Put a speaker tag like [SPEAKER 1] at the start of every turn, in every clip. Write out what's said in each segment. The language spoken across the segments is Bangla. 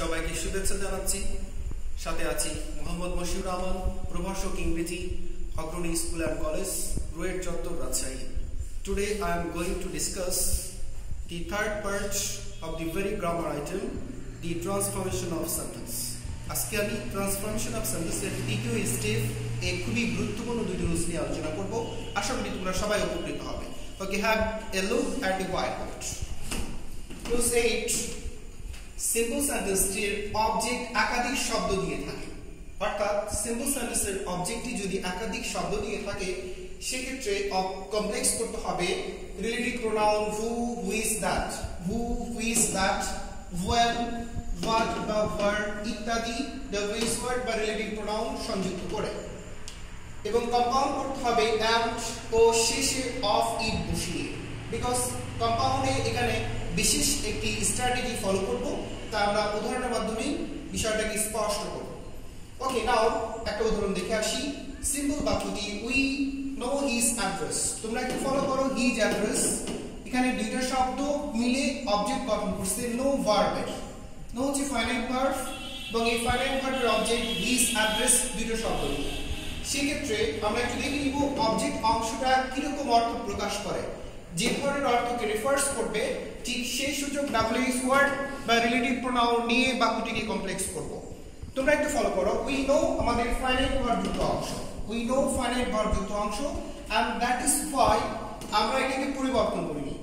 [SPEAKER 1] সবাইকে শুভেচ্ছা জানাচ্ছি। সাথে আছি মোহাম্মদ মশিউর রহমান, প্রভাষক ইংরেজি, অগ্রণী স্কুল অ্যান্ড কলেজ রোয়ের চত্বর Rajshahi. Today I am going to discuss the third part of the very grammar item the transformation of sentence আজকে আমি ট্রান্সফরমেশন অফ সেন্টেন্সের দ্বিতীয় স্টেপ এ খুবই গুরুত্বপূর্ণ দুটি রুলস নিয়ে আলোচনা করব। আশা করি তোমরা সবাই উপকৃত হবে। Okay have a look at the whiteboard eight simple সেন্টেন্সটির object একাধিক শব্দ দিয়ে থাকে। অর্থাৎ সিম্পল সেন্টেন্সের অবজেক্টটি যদি একাধিক শব্দ দিয়ে থাকে, সেক্ষেত্রে কমপ্লেক্স করতে হবে relative pronoun who whose that who whose that well what বা ভার ইত্যাদি দ্য হুইজ ওয়ার্ড বা রিলেটিভ প্রোনাউন সংযুক্ত করে। এবং কম্পাউন্ড করতে হবে অ্যান্ড ও শেষে অফ ইট বসিয়ে। বিকজ কম্পাউন্ডে এখানে বিশেষ একটি স্ট্র্যাটেজি ফলো করব, তা আমরা উদাহরণের মাধ্যমে বিষয়টাকে স্পষ্ট করব। ওকে নাও একটা উদাহরণ দেখে আসি। সিম্পল বাক্যটি উই নো হিজ অ্যাড্রেস তোমরা একটু ফলো করো হিজ অ্যাড্রেস এখানে দুইটা শব্দ মিলে অবজেক্ট গঠন করছে নো ভার্বের নো হচ্ছে ফাইনাইট ভার্ব এবং এই ফাইনাইট ভার্বের অবজেক্ট হিজ অ্যাড্রেস দুটো শব্দ সেক্ষেত্রে আমরা একটু দেখে নিব অবজেক্ট অংশটা কীরকম অর্থ প্রকাশ করে। যে ধরনের অর্থকে রেফার্স করবে, ঠিক সেই সূচক ডাব্লিউএস ওয়ার্ড বা রিলেটিভ প্রোনাউন নিয়ে বাক্যটিকে কমপ্লেক্স করব। তোমরা একটু ফলো করো। উই নো আমাদের ফাইনাইট যুক্ত অংশ। উই নো ফাইনাইট যুক্ত অংশ এন্ড দ্যাট ইজ হোয়াই আমরা এটাকে পরিবর্তন করিনি।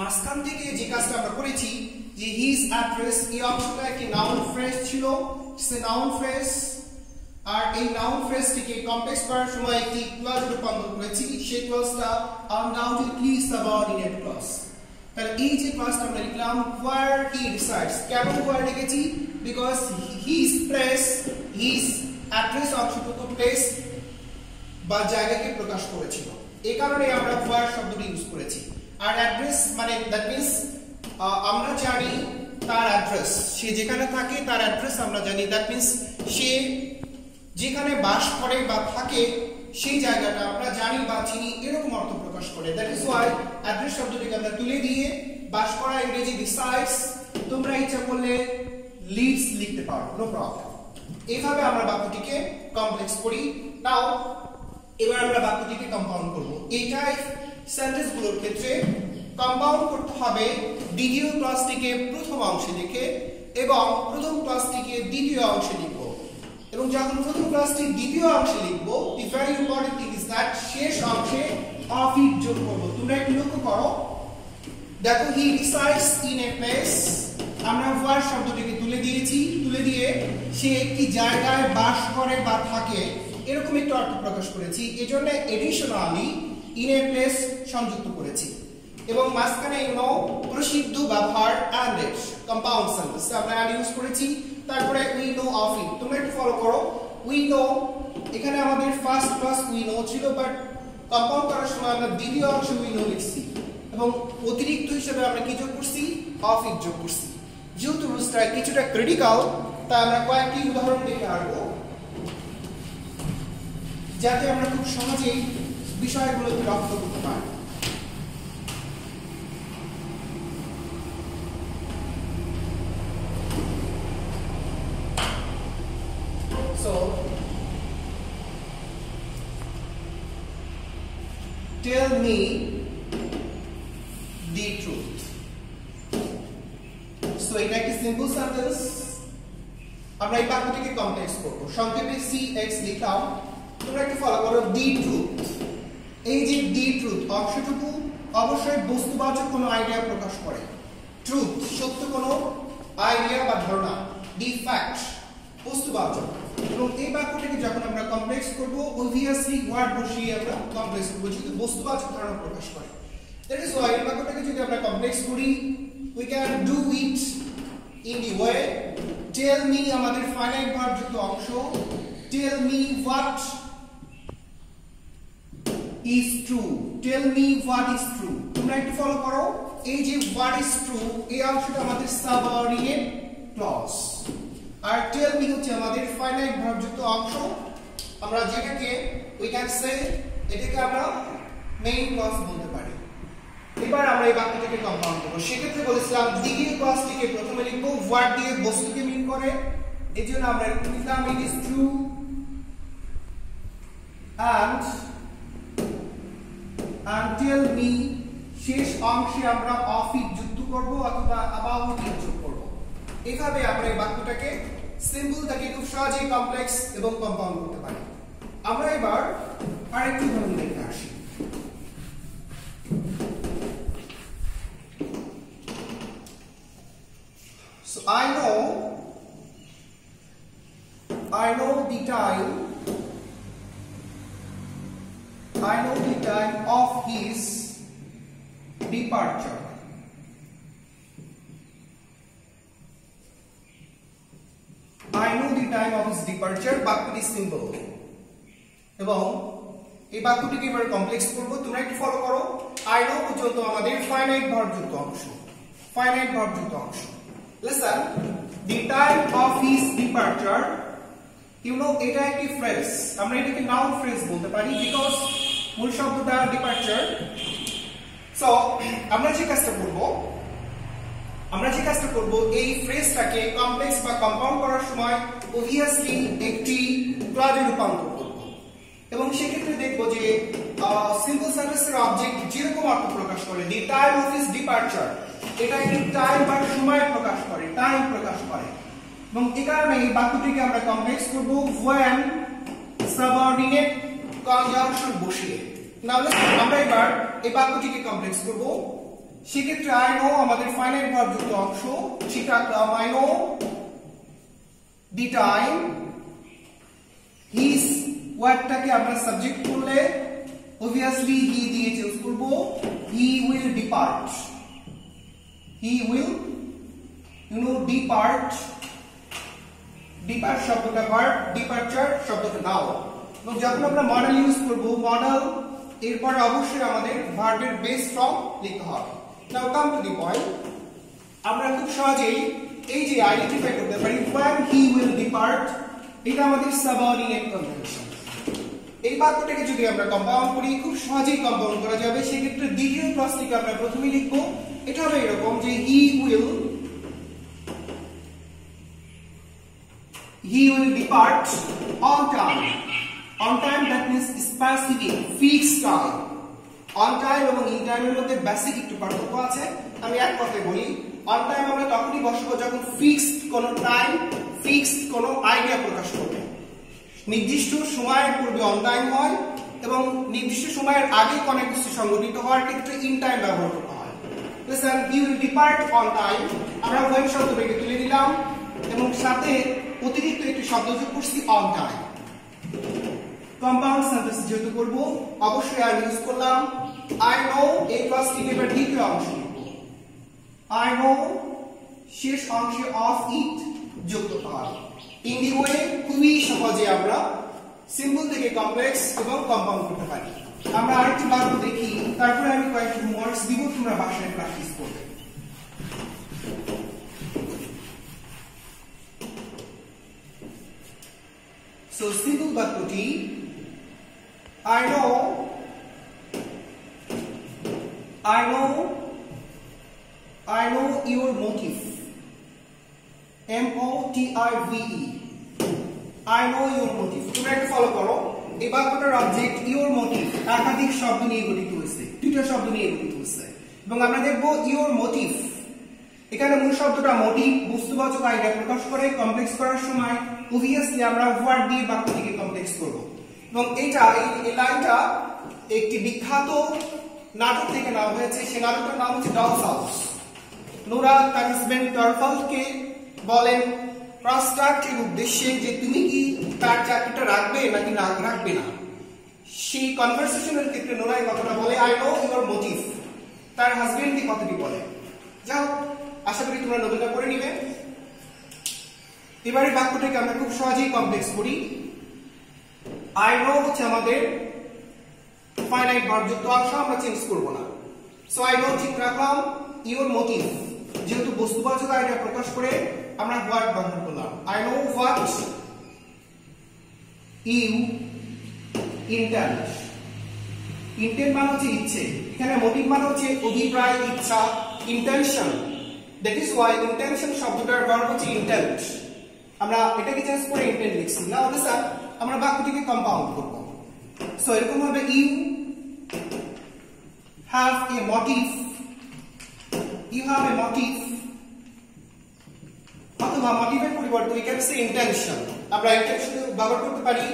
[SPEAKER 1] মাঝখান থেকে যে কাজটা আমরা করেছি, যে হিজ অ্যাড্রেস এই অংশটা একটি নাউন ফ্রেজ ছিল, সে নাউন ফ্রেজ আর এই নাউন ফ্রেজটিকে কমপ্লেক্স করার সময় একটি ক্লজ রূপান্তর করেছি, সেই ক্লজটা আনডাউটেডলি সাবঅর্ডিনেট ক্লজ তাহলে এই যে ক্লজটা আমরা লিখলাম ওয়ার হি রিসাইডস কেন ওয়ার লিখেছি because his place his address অংশটুকু প্লেস বা জায়গাকে প্রকাশ করেছিল। এ কারণে আমরা ওয়ার শব্দটি ইউজ করেছি। আর অ্যাড্রেস মানে দ্যাট মিন্স আমরা জানি তার অ্যাড্রেস সে যেখানে থাকে, তার অ্যাড্রেস আমরা জানি। দ্যাট মিন্স সে যেখানে বাস করে বা থাকে, সেই জায়গাটা আমরা জানি বা চিনি, এরকম অর্থ প্রকাশ করে। দ্যাট ইজ ওয়াই অ্যাড্রেস শব্দটিকে আমরা তুলে দিয়ে বাস করা ইংরেজি রিসাইডস তোমরা ইচ্ছা করলে লিডস লিখতে পারো নো প্রবলেম এইভাবে আমরা বাক্যটিকে কমপ্লেক্স করি। নাও এবার আমরা বাক্যটিকে কম্পাউন্ড করব। এইটাই সেন্টেন্সগুলোর ক্ষেত্রে কম্পাউন্ড করতে হবে দ্বিতীয় ক্লাসটিকে প্রথম অংশে লিখে এবং প্রথম ক্লাসটিকে দ্বিতীয় অংশে লিখব এবং যখন প্রথম ক্লাসটি দ্বিতীয় অংশে লিখব the very important thing is that শেষ অংশে অফ ইট যোগ করব। তোমরা একটু লক্ষ্য করো। দেখো he resides in a place আমরা ওয়ার শব্দটিকে তুলে দিয়েছি, তুলে দিয়ে সে একটি জায়গায় বাস করে বা থাকে। এরকম একটা অর্থ প্রকাশ করেছি। এজন্য এডিশনালি ইন এ প্লেস সংযুক্ত করেছি। এবং মাঝখানে নো প্রসিদ্ধ ব্যবহার অ্যান্ড কম্পাউন্ড সেন্টেন্স আমরা অ্যাড ইউজ করেছি। তারপরে উই নো অফ ইট তোমরা একটু ফলো করো। উই নো এখানে আমাদের ফার্স্ট ক্লাস উই নো ছিল বাট কম্পাউন্ড করার সময় আমরা দ্বিতীয় অংশ উই নো লিখছি। এবং অতিরিক্ত হিসেবে আমরা কি যোগ করছি? অফ ইট যোগ করছি। যেহেতু রুলসটা কিছুটা ক্রিটিক্যাল তাই আমরা কয়েকটি উদাহরণ দেখে আসব যাতে আমরা খুব সহজেই বিষয়গুলোকে লক্ষ্য করতে পারি So, tell me the truth. So, এটা একটি সিম্পল সেন্টেন্স আমরা এই বাক্যটিকে কমপ্লেক্স করব সংক্ষেপে সি এক্স লিখলাম তোমরা একটু ফলো করো দি ট্রুথ এই যে দি ট্রুথ অংশটুকু অবশ্যই বস্তুবাচক কোনো আইডিয়া প্রকাশ করে। ট্রুথ সত্য কোনো আইডিয়া বা ধারণা। দি ফ্যাক্ট বস্তুবাচক এবং এই বাক্যটিকে যখন আমরা কমপ্লেক্স করব অবভিয়াসলি ওয়ার্ড বসিয়ে আমরা কমপ্লেক্স করব, যেহেতু বস্তুবাচক ধারণা প্রকাশ করে। দ্যাট ইজ ওয়াই এই বাক্যটাকে যদি আমরা কমপ্লেক্স করি we can do it in the way tell me আমাদের ফাইনাইট ভার্ব যুক্ত অংশ tell me what is true tell me what is true তোমরা একটু ফলো করো, এই যে হোয়াট ইজ ট্রু এই অংশটা আমাদের সাবঅর্ডিনেট ক্লজ আর টেল মি হচ্ছে আমাদের ফাইনাইট ভার্ব যুক্ত অংশ। আমরা যেটাকে উই ক্যান সে এটাকে আমরা মেইন ক্লজ বলতে পারি। এবার আমরা এই বাক্যটাকে কম্পাউন্ড করব। সেক্ষেত্রে বলেছিলাম দিকে ক্লাসটিকে প্রথমে লিখব ওয়ার্ড দিয়ে বস্তুকে মিন করে। এই জন্য আমরা লিখলাম it is true and until me শেষ অংশে আমরা অফ ইট যুক্ত করব অথবা অ্যাবাউট ইট এইভাবে আমরা এই বাক্যটাকে সিম্পল থেকে খুব সহজেই কমপ্লেক্স এবং কম্পাউন্ড করতে পারি আমরা এবার আরেকটু ধরুন দেখে আসি So, I know I know the time I know the time of his departure. I know the time of his departure বাক্যটি সিম্পল এবং এই বাক্যটিকে এবার কমপ্লেক্স করব। তোমরা একটু ফলো করো। আই নো পর্যন্ত আমাদের ফাইনাইট ভার্বযুক্ত অংশ। ফাইনাইট ভার্বযুক্ত অংশ। Listen the time of his departure you know এটা একটি ফ্রেজ আমরা এটাকে নাউন ফ্রেজ বলতে পারি বিকজ মূল শব্দটা ডিপারচার সো আমরা যে কাজটা করব আমরা যে কাজটা করব, এই ফ্রেজটাকে কমপ্লেক্স বা কম্পাউন্ড করার সময় অবভিয়াসলি একটি ক্লজে রূপান্তর করব। এবং সেক্ষেত্রে দেখব যে সিম্পল সার্ভিসের অবজেক্ট যেরকম অর্থ প্রকাশ করে the time of is departure এটা একটি টাইম বা সময় প্রকাশ করে টাইম প্রকাশ করে। এবং এই কারণে এই বাক্যটিকে আমরা কমপ্লেক্স করব, when সাবঅর্ডিনেট কনজাংশন বসিয়ে। তাহলে আমরা এবার এই বাক্যটিকে কমপ্লেক্স করব সেক্ষেত্রে আই নো আমাদের ফাইনাইট ভার্ব যুক্ত অংশ রাখলাম I know the time his ওয়ার্ডটাকে আমরা সাবজেক্ট করলে, obviously হি দিয়ে চেঞ্জ করব he will depart he will you know depart depart শব্দটা ভার্ব ডিপারচার শব্দটা নাও এবং যখন আমরা মডেল ইউজ করব মডেল এরপর অবশ্যই আমাদের ভার্বের বেস ফর্ম লিখতে হবে। নাও কাম টু দি পয়েন্ট আমরা খুব সহজেই এই যে আইডেন্টিফাই করতে পারি when he will depart, এটা আমাদের সাবঅর্ডিনেট কনভেনশন এই বাক্যটাকে যদি আমরা কম্পাউন্ড করি, খুব সহজেই কম্পাউন্ড করা যাবে। সেক্ষেত্রে দ্বিতীয় ক্লাসটিকে আমরা প্রথমে লিখব, এটা হবে এরকম যে he will he will depart on time on time that means specific, fixed time on time এবং time এর মধ্যে বেসিক একটু পার্থক্য আছে। আমি এক কথায় বলি অন time আমরা তখনই বসাবো যখন ফিক্সড কোনো টাইম ফিক্সড কোনো আইডিয়া প্রকাশ করবে। নির্দিষ্ট সময়ের পূর্বে অন টাইম হয় এবং নির্দিষ্ট সময়ের আগে কোনো কিছু সংগঠিত হওয়ার ক্ষেত্রে ইন টাইম ব্যবহার করতে হয়। Listen he will depart on time আমরা ওয়েব শব্দটাকে তুলে দিলাম এবং সাথে অতিরিক্ত একটি শব্দ যোগ করছি অন টাইম কম্পাউন্ড সেন্টেন্স যেহেতু করব, অবশ্যই আর ইউজ করলাম। আই নো এই ক্লাসটিকে এবার দ্বিতীয় অংশ আই নো শেষ অংশে অফ ইট করতে হবে ইন ওয়ে খুবই সহজে আমরা সিম্পল থেকে কমপ্লেক্স এবং কম্পাউন্ড করতে পারি। আমরা আরেকটি বাক্য দেখি, তারপরে আমি কয়েকটি হোমওয়ার্কস দিব, তোমরা বাসায় প্র্যাকটিস করবে। So, simple বাক্যটি I know. I know. I know your motive. M O T I V E. I know your motive. তোমরা একটু ফলো করো। এই বাক্যটার অবজেক্ট ইওর মোটিভ একাধিক শব্দ নিয়ে গঠিত হয়েছে। দুইটা শব্দ নিয়ে গঠিত হয়েছে। এবং আমরা দেখব ইওর মোটিভ এখানে মূল শব্দটা মোটিভ বস্তুবাচক আইডিয়া প্রকাশ করে কমপ্লেক্স করার সময় অবভিয়াসলি আমরা ওয়ার্ড দিয়ে বাক্যটিকে কমপ্লেক্স করব। এবং এটা, এই লাইনটা একটি বিখ্যাত নাটক থেকে নেওয়া হয়েছে। সেই নাটকটার নাম হচ্ছে ডলস হাউস নোরা তার হাজবেন্ড টরফালকে বলেন প্রস্তাবটির উদ্দেশ্যে যে তুমি কি তার চাকরিটা রাখবে নাকি রাখবে না? সেই কনভারসেশনের ক্ষেত্রে নোরা এই কথাটা বলে আই নো ইউর মোটিভ তার হাজবেন্ড এই কথাটি বলে। যাও আশা করি তোমরা নতুনটা করে নিবে। এবারে বাক্যটাকে আমরা খুব সহজেই কমপ্লেক্স করি। আই নো হচ্ছে আমাদের ফাইনাইট ভার্বযুক্ত অংশ, আমরা চেঞ্জ করব না। সো আই নো ঠিক রাখলাম ইওর মোটিভ যেহেতু বস্তুবাচক আইডিয়া প্রকাশ করে আমরা হোয়াট ব্যবহার করলাম। I know what you intent intent মানে হচ্ছে ইচ্ছে। এখানে মোটিভ মানে হচ্ছে অভিপ্রায়, ইচ্ছা intention that is why intention শব্দটার ভার্ব হচ্ছে ইন্টেন্ট আমরা এটাকে চেঞ্জ করে ইন্টেন্ট লিখছি। না স্যার আমরা বাক্যটিকে কম্পাউন্ড করব সো এরকম ভাবে you have a motive you have a motive অথবা মোটিভের পরিবর্তে উই ক্যান সে ইন্টেনশন আমরা ইন্টেনশন ব্যবহার করতে পারি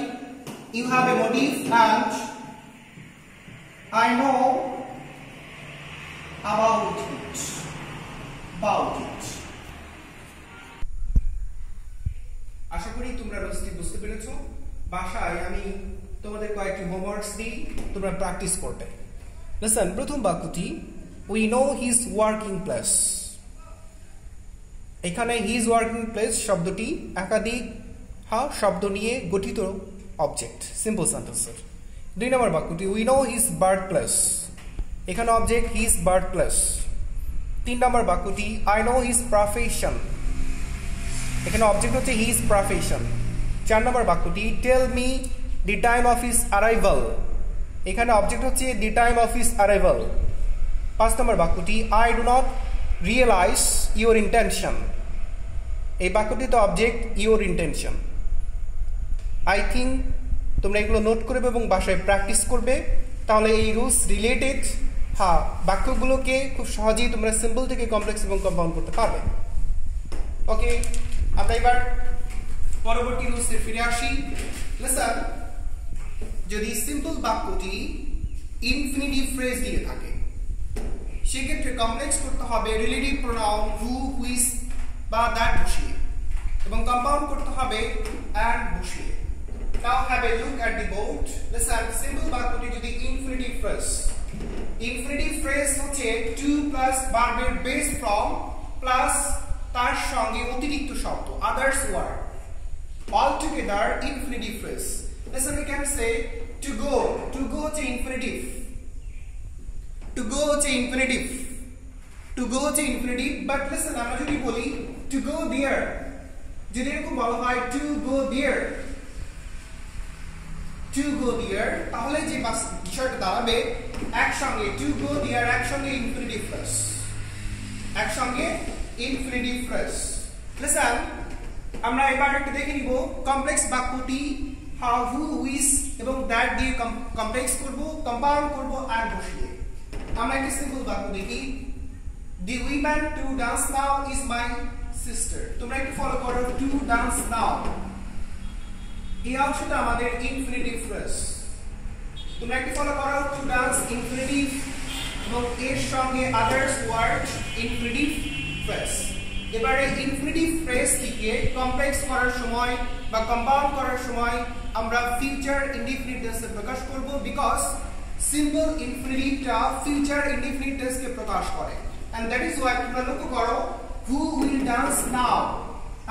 [SPEAKER 1] you have a motive and I know about it. About it. আশা করি তোমরা রোজটি বুঝতে পেরেছ বাসায় আমি তোমাদের কয়েকটি হোমওয়ার্কস দিই, তোমরা প্র্যাকটিস করবে। লিসন প্রথম বাক্যটি we know his working place এখানে হিজ ওয়ার্কিং প্লেস শব্দটি একাধিক, হা, শব্দ নিয়ে গঠিত অবজেক্ট সিম্পল সেন্টেন্সের দুই নম্বর বাক্যটি we know his birth place এখানে অবজেক্ট হিজ বার্থ প্লেস তিন নম্বর বাক্যটি আই নো হিজ প্রফেশন এখানে অবজেক্ট হচ্ছে হিজ প্রফেশন চার নম্বর বাক্যটি tell me the time of his arrival এখানে অবজেক্ট হচ্ছে the time of his arrival পাঁচ নম্বর বাক্যটি I do not realize your intention এই বাক্যটিতে object your intention I think তোমরা এগুলো নোট করবে এবং বাসায় প্র্যাকটিস করবে। তাহলে এই রুলস রিলেটেড হ্যাঁ বাক্যগুলোকে খুব সহজেই তোমরা সিম্পল থেকে কমপ্লেক্স এবং কম্পাউন্ড করতে পারবে। ওকে আমরা এবার পরবর্তী রুলসে ফিরে আসি স্যার যদি সিম্পল বাক্যটি ইনফিনিটিভ ফ্রেজ দিয়ে থাকে সেক্ষেত্রে কমপ্লেক্স করতে হবে রিলেটিভ প্রোনাউন হু হুইস বা দ্যাট বসিয়ে এবং কম্পাউন্ড করতে হবে অ্যান্ড বসিয়ে Now have a look at the board. Listen, simple বাক্যটি যদি phrase. Infinitive phrase হচ্ছে to plus ভার্বের base from plus তার সঙ্গে অতিরিক্ত শব্দ others word. All together infinitive phrase. Listen, we can say to go. To go হচ্ছে infinitive. To go হচ্ছে infinitive. To go হচ্ছে infinitive. But listen, আমরা যদি বলি to go there. যদি এরকম বলা হয় to go there to go there তাহলে যে বিষয়টা দাঁড়াবে একসঙ্গে টু গো দিয়ার একসঙ্গে ইনফিনিটিভ ফ্রেজ একসঙ্গে ইনফিনিটিভ ফ্রেজ লিসেন আমরা এবার একটু দেখে নিব। কমপ্লেক্স বাক্যটি হাউ হু উইস এবং দ্যাট দিয়ে কমপ্লেক্স করব কম্পাউন্ড করব আর বসিয়ে। আমরা একটা সিম্পল বাক্য দেখি। The woman to dance now is my sister তোমরা একটু ফলো করো টু ডান্স নাও এই অংশটা আমাদের ইনফিনিটিভ ফ্রেজ তোমরা একটু ফলো করো টু ডান্স ইনফিনিটিভ এবং এর সঙ্গে আদার্স ওয়ার্ড ইনফিনিটিভ ফ্রেজ এবারে ইনফিনিটিভ ফ্রেজটিকে কমপ্লেক্স করার সময় বা কম্পাউন্ড করার সময় আমরা ফিউচার ইনডিফিনিট টেন্সে প্রকাশ করব বিকজ সিম্পল ইনফিনিটিভটা ফিউচার ইনডিফিনিট টেন্সকে প্রকাশ করে। এন্ড দ্যাট ইজ ওয়াই তোমরা লক্ষ্য করো হু উইল ডান্স নাও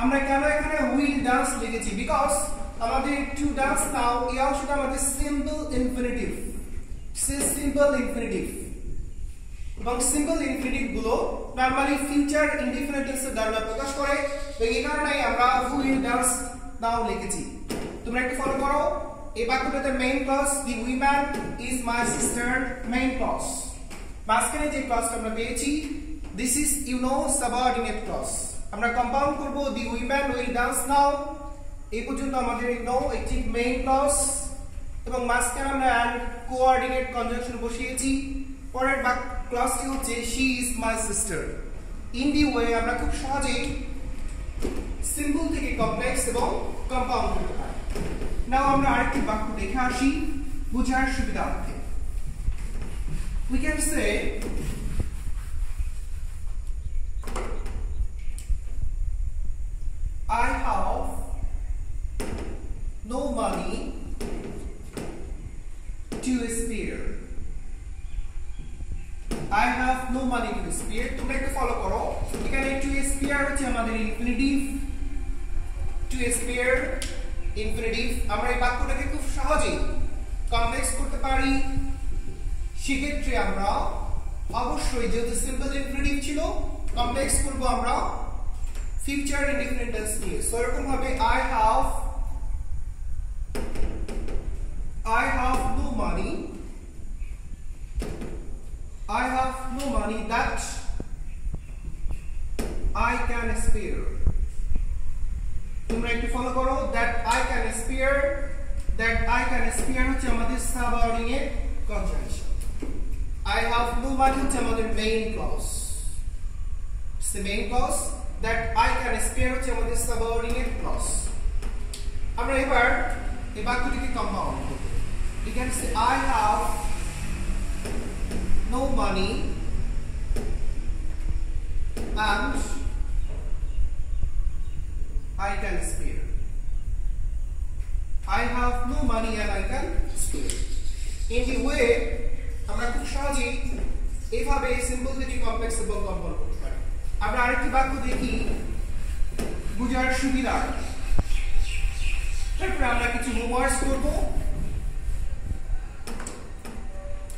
[SPEAKER 1] আমরা কেন এখানে উইল ডান্স লিখেছি? বিকজ আমাদের টু ডান্স নাও এই অংশটা আমাদের সিম্পল ইনফিনিটিভ সিম্পল ইনফিনিটিভ এবং সিম্পল ইনফিনিটিভগুলো নরমালি ফিউচার ইনডিফিনিট টেন্সের দ্বারা প্রকাশ করে। তো এই কারণে আমরা উইল ডান্স নাও লিখেছি। তোমরা একটু ফলো করো। এই বাক্যটাতে main clause the woman is my sister main clause মাঝখানে যে ক্লজটা আমরা পেয়েছি this is you know subordinate clause আমরা কম্পাউন্ড করব the woman will dance now এই পর্যন্ত আমাদের নো একটি মেইন ক্লজ এবং মাঝখানে আমরা অ্যান্ড কোঅর্ডিনেট কনজাংশন বসিয়েছি। পরের ক্লজটি হচ্ছে she is my sister. In the way আমরা খুব সহজেই সিম্পল থেকে কমপ্লেক্স এবং কম্পাউন্ড করতে পারি। নাও আমরা আরেকটি বাক্য দেখে আসি, বোঝার সুবিধা অর্থে we can I have no money to spare. Have no money to spare. তোমরা একটু ফলো করো। এখানে টু স্পেয়ার হচ্ছে আমাদের ইনফিনিটিভ টু স্পেয়ার ইনফিনিটিভ আমরা এই বাক্যটাকে খুব সহজেই কমপ্লেক্স করতে পারি। সেক্ষেত্রে আমরা অবশ্যই যেহেতু সিম্পল ইনফিনিটিভ ছিল কমপ্লেক্স করব আমরা ফিউচার ইনডিফিনিট টেন্স নিয়ে সো এরকম ভাবে I have I have no money I have no money that I can spare. তোমরা একটু ফলো করো that I can spare that I can spare হচ্ছে আমাদের subordinate conjunction I have no money হচ্ছে আমাদের main clause It's the main clause that I can spare হচ্ছে আমাদের সাবঅর্ডিনেট ক্লজ আমরা এবার এই বাক্যটিকে কম্পাউন্ড করব we can say I have no money and I can spare. I have no money and I can spare. In the way আমরা খুব সহজেই এইভাবে সিম্পল থেকে কমপ্লেক্স এবং কম্পাউন্ড করতে পারি আমরা আরেকটি বাক্য দেখি, বুঝার সুবিধা তারপরে আমরা কিছু হোমওয়ার্কস করব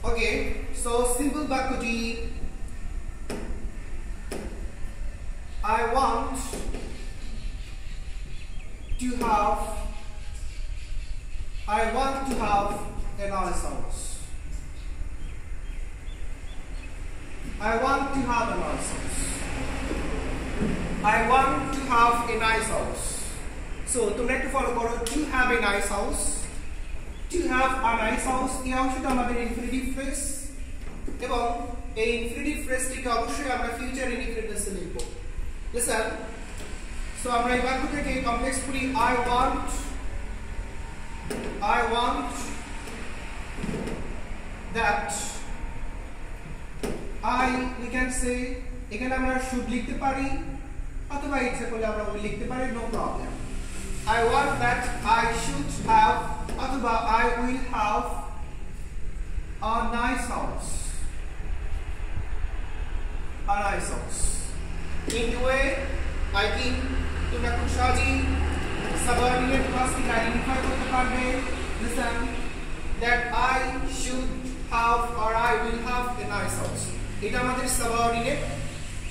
[SPEAKER 1] ওকে সো সিম্পল বাক্যটি I want to have I want to have a nice house. I want to have a nice house. I want to have a nice house. So তোমরা একটু ফলো করো to have a nice house. To have a nice house এই অংশটা আমাদের ইনফিনিটিভ ফ্রেজ এবং এই ইনফিনিটিভ ফ্রেজটিকে অবশ্যই আমরা ফিউচার ইনডিফিনিটেন্সে লিখব লিসেন সো আমরা এই বাক্য থেকে কমপ্লেক্স করি I want I want that I we can say এখানে আমরা শুড লিখতে পারি, অথবা ইচ্ছা করলে আমরা উইল লিখতে পারি no problem I want that I should have অথবা I will have a nice house. A nice house. In the way I think তোমরা খুব সহজেই সাবঅর্ডিনেট ক্লজকে আইডেন্টিফাই করতে পারবে listen, that I should have or I will have a nice house. এটা আমাদের সাবঅর্ডিনেট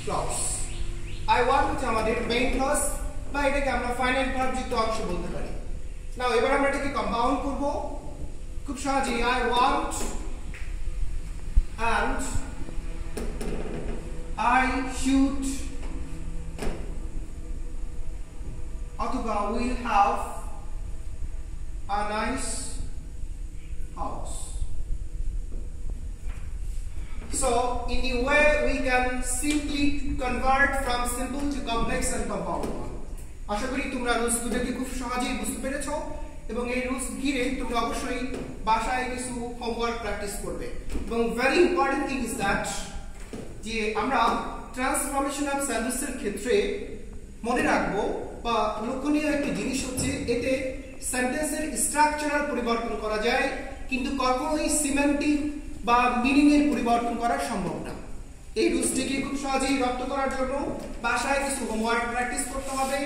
[SPEAKER 1] ক্লজ want হচ্ছে আমাদের মেইন ক্লজ বা এটাকে আমরা ফাইনাল ভার্ব যুক্ত অংশ বলতে পারি। নাও এবার আমরা এটাকে কম্পাউন্ড করব। খুব সহজেই, I want and I should অথবা will have a nice house. So, in the way we can simply convert from simple to complex and compound. আশা করি তোমরা রুলস দুটোকে খুব সহজেই বুঝতে পেরেছ এবং এই রুলস ঘিরে তোমরা অবশ্যই বাসায় কিছু হোমওয়ার্ক প্র্যাকটিস করবে এবং very important thing is that যে আমরা ট্রান্সফরমেশন অফ সেন্টেন্সের ক্ষেত্রে মনে রাখব বা লক্ষণীয় একটি জিনিস হচ্ছে এতে সেন্টেন্সের স্ট্রাকচারাল পরিবর্তন করা যায়, কিন্তু কখনোই সিমেন্টিক বা মিনিং এর পরিবর্তন করা সম্ভব না। এই রুলসটিকে খুব সহজেই রপ্ত করার জন্য বাসায় কিছু হোমওয়ার্ক প্র্যাকটিস করতে হবে।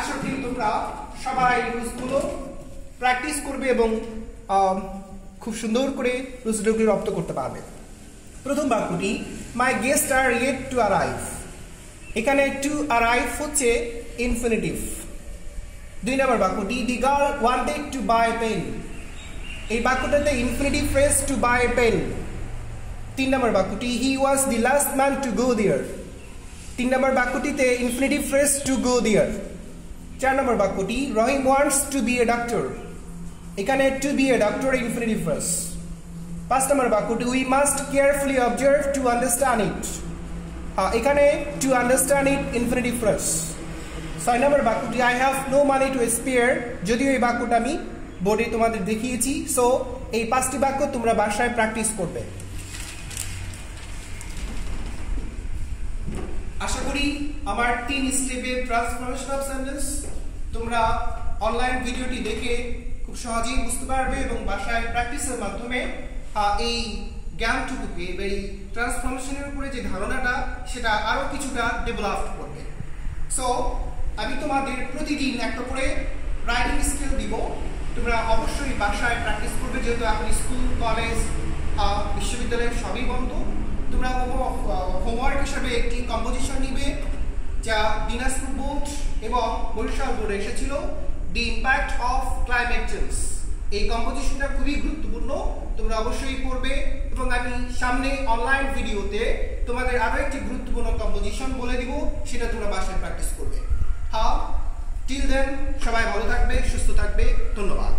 [SPEAKER 1] আশা করি তোমরা সবাই এই রুলসগুলো প্র্যাকটিস করবে এবং খুব সুন্দর করে রুলসগুলোকে রপ্ত করতে পারবে। প্রথম বাক্যটি my guest are yet to arrive এখানে টু অ্যারাইভ হচ্ছে ইনফিনিটিভ দুই নম্বর বাক্যটি the girl wanted to buy pen এই বাক্যটাতে infinitive phrase to buy pen তিন নম্বর বাক্যটি he was the last man to go there তিন নম্বর বাক্যটিতে infinitive phrase to go there চার নম্বর বাক্যটি Rahim wants to be a doctor এখানে to be a doctor infinitive phrase পাঁচ নম্বর বাক্যটি we must carefully observe to understand it এখানে to understand it infinitive phrase ছয় নম্বর বাক্যটি I have no money to spare যদিও এই বাক্যটা আমি বোর্ডে তোমাদের দেখিয়েছি সো এই পাঁচটি বাক্য তোমরা বাসায় প্র্যাকটিস করবে। আশা করি আমার তিন স্টেপের ট্রান্সফরমেশন অফ সেন্টেন্স তোমরা অনলাইন ভিডিওটি দেখে খুব সহজেই বুঝতে পারবে এবং বাসায় প্র্যাকটিসের মাধ্যমে এই জ্ঞানটুকুকে এই ট্রান্সফরমেশনের উপরে যে ধারণাটা, সেটা আরও কিছুটা ডেভেলপ করবে। সো আমি তোমাদের প্রতিদিন একটা করে রাইটিং স্কিল দিব। তোমরা অবশ্যই বাসায় প্র্যাকটিস করবে, যেহেতু এখন স্কুল কলেজ বিশ্ববিদ্যালয়ের সবই বন্ধ। তোমরা হোমওয়ার্ক হিসাবে একটি কম্পোজিশন নিবে, যা দিনাজপুর বোর্ড এবং বরিশাল বোর্ডে এসেছিল the impact of climate change
[SPEAKER 2] এই কম্পোজিশনটা খুবই গুরুত্বপূর্ণ, তোমরা অবশ্যই পড়বে এবং আমি সামনে অনলাইন ভিডিওতে তোমাদের আরও একটি গুরুত্বপূর্ণ কম্পোজিশন বলে দিব, সেটা তোমরা বাসায় প্র্যাকটিস করবে। হাও টিল দেন সবাই ভালো থাকবে, সুস্থ থাকবে, ধন্যবাদ।